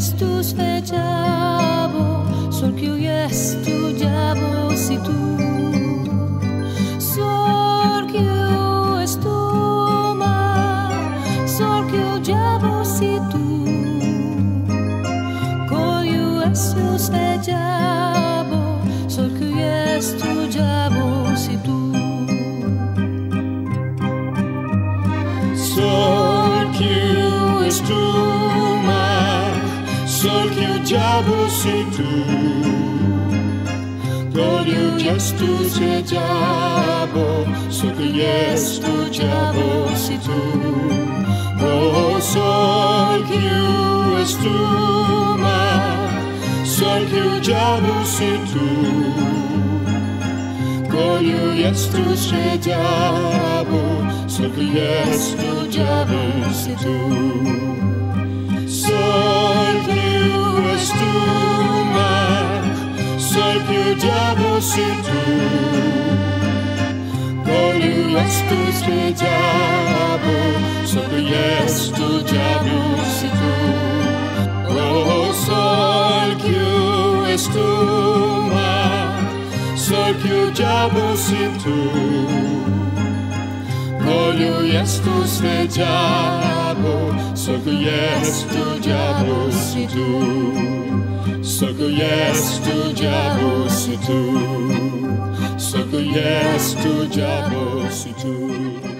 Swe diabo Sorkiu jest tu diabo si tu Sorkiu jest tu ma Sorkiu diabo si tu Koniu jest tu swe diabo Sorkiu jest tu diabo si tu Sol mar, sol que o diabo se tu. Glória que és tu, se diabo, sol que és tu, diabo se tu. Oh, sol que és tu, mar, sol que o diabo se tu. Koju jest tu się diabo, sok jest tu diabo si tu. Tu. Koju jest tu się diabo, jest tu diabo tu. O sok jest tu ma, Sol que o diabo se tu Olho jest tu swe diabo Sol que jest tu diabo se Que jest tu diabo se tu. Que jest tu diabo se